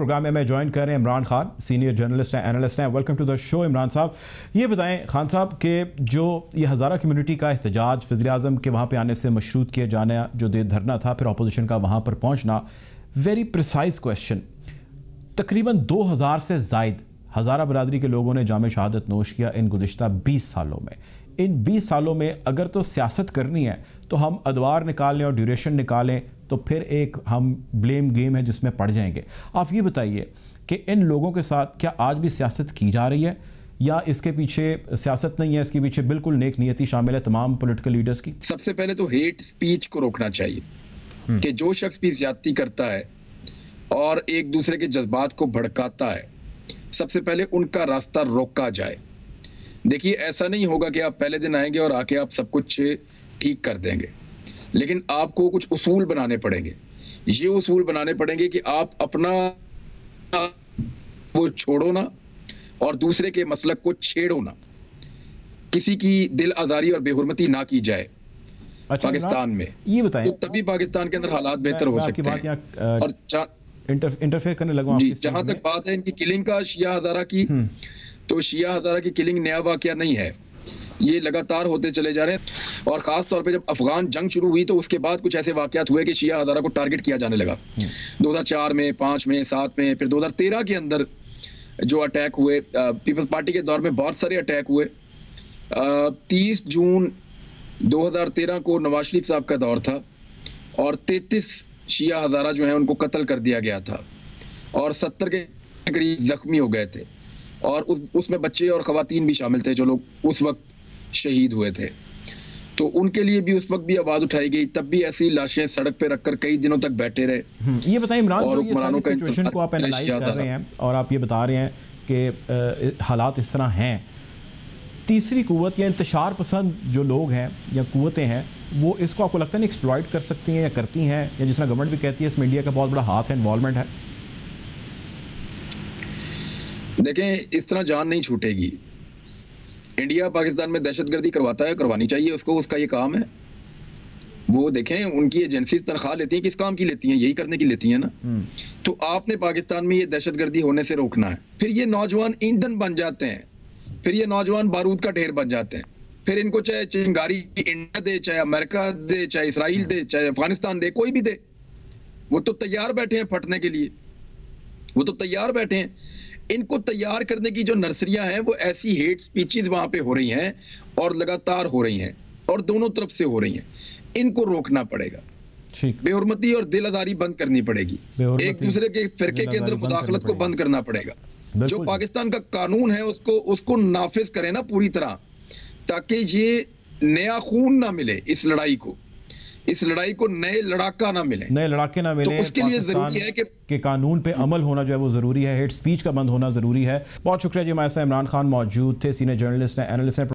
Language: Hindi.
प्रोग्राम में मैं ज्वाइन कर रहे हैं इमरान खान सीनियर जर्नलिस्ट हैं एनालिस्ट हैं। Welcome to the show Imran साहब। ये बताएँ, खान साहब, कि जो ये हज़ारा कम्युनिटी का एहतजाज वजी अजम के वहाँ पर आने से मशरूत किया जाना, जो दे धरना था, फिर अपोजिशन का वहाँ पर पहुँचना वेरी प्रिसाइज क्वेश्चन तकरीबन दो हज़ार से जायद हज़ारा बरदरी के लोगों ने जाम शहादत नोश किया इन गुज्त बीस सालों में। इन 20 सालों में अगर तो सियासत करनी है तो हम अदवार निकालें और ड्यूरेशन निकालें तो फिर एक हम ब्लेम गेम है जिसमें पड़ जाएँगे। आप ये बताइए कि इन लोगों के साथ क्या आज भी सियासत की जा रही है? या इसके पीछे सियासत नहीं है इसके पीछे बिल्कुल नेक नियति शामिल है तमाम पॉलिटिकल लीडर्स की? सबसे पहले तो हेट स्पीच को रोकना चाहिए हम्म। कि जो शख्स भी ज्यादती करता है और एक दूसरे के जज्बात को भड़काता है सबसे पहले उनका रास्ता रोका जाए। देखिए ऐसा नहीं होगा कि आप पहले दिन आएँगे और आके आप सब कुछ ठीक कर देंगे। लेकिन आपको कुछ उसूल बनाने पड़ेंगे। ये उसूल बनाने पड़ेंगे कि आप अपना वो छोड़ो ना और दूसरे के मसलक को छेड़ो ना। किसी की दिल आजारी और बेहरमती ना की जाए अच्छा, पाकिस्तान में ये बताएँ। तो तभी पाकिस्तान के अंदर हालात बेहतर हो सकते हैं। और इंटरफेयर करने लगा जी जहाँ तक बात है इनकी किलिंग का शिया हजारा की हम्म। तो शिया हजारा की किलिंग नया वाक्य नहीं है। ये लगातार होते चले जा रहे हैं। और ख़ास तौर पे जब अफगान जंग शुरू हुई तो उसके बाद कुछ ऐसे वाकत हुए कि शिया हजारा को टारगेट किया जाने लगा। 2004 हम्म। में पाँच में सात में फिर 2013 के अंदर जो अटैक हुए पीपल्स पार्टी के दौर में बहुत सारे अटैक हुए। तीस जून 2013 को नवाज़ शरीफ साहब का दौर था और तैतीस शिया हजारा जो है उनको कत्ल कर दिया गया था और सत्तर के करीब जख्मी हो गए थे। और उस उसमें बच्चे और खातन भी शामिल थे जो लोग उस वक्त शहीद हुए थे। तो उनके लिए भी उस वक्त भी आवाज़ उठाई गई तब भी ऐसी लाशें सड़क पे रखकर कई दिनों तक बैठे रहे। हम्म, ये बताएँ इमरान जो ये सारी सिचुएशन को आप एनालाइज कर रहे हैं। और आप ये बता रहे हैं कि हालात इस तरह हैं। तीसरी कुत या इंतशार पसंद जो लोग हैं या कुतें हैं वो इसको आपको लगता है एक्सप्लॉयट कर सकती हैं या करती हैं? या जिस तरह गवर्नमेंट भी कहती है इसमें इंडिया का बहुत बड़ा हाथ है इन्वॉलमेंट है? देखें इस तरह जान नहीं छूटेगी। इंडिया पाकिस्तान में दहशतगर्दी करवाता है करवानी चाहिए उसको उसका ये काम है। वो देखें उनकी एजेंसी तनख्वाह लेती हैं किस काम की लेती हैं? यही करने की लेती हैं ना। हम्म। तो आपने पाकिस्तान में ये दहशतगर्दी होने से रोकना है। फिर ये नौजवान ईंधन बन जाते हैं। फिर ये नौजवान बारूद का ढेर बन जाते हैं। फिर इनको चाहे चिंगारी इंडिया दे चाहे अमेरिका दे चाहे इसराइल दे चाहे अफ़गानिस्तान दे कोई भी दे। वो तो तैयार बैठे हैं फटने के लिए। वो तो तैयार बैठे हैं। इनको तैयार करने की जो नर्सरियाँ हैं वो ऐसी हेट स्पीचेस वहाँ पे हो रही हैं और लगातार हो रही हैं और दोनों तरफ़ से हो रही हैं। इनको रोकना पड़ेगा। बेहरमती और दिल आजारी बंद करनी पड़ेगी। एक दूसरे के फिरके के अंदर मुदाखलत को बंद करना पड़ेगा। जो पाकिस्तान का कानून है उसको उसको नाफिज करें ना पूरी तरह ताकि ये नया खून ना मिले इस लड़ाई को। इस लड़ाई को नए लड़ाका ना मिले। नए लड़ाके ना मिले तो उसके लिए ज़रूरी है कि के कानून पे अमल होना जो है वो ज़रूरी है हेट स्पीच का बंद होना ज़रूरी है। बहुत शुक्रिया जी हमारे साथ इमरान खान मौजूद थे सीनियर जर्नलिस्ट हैं एनालिस्ट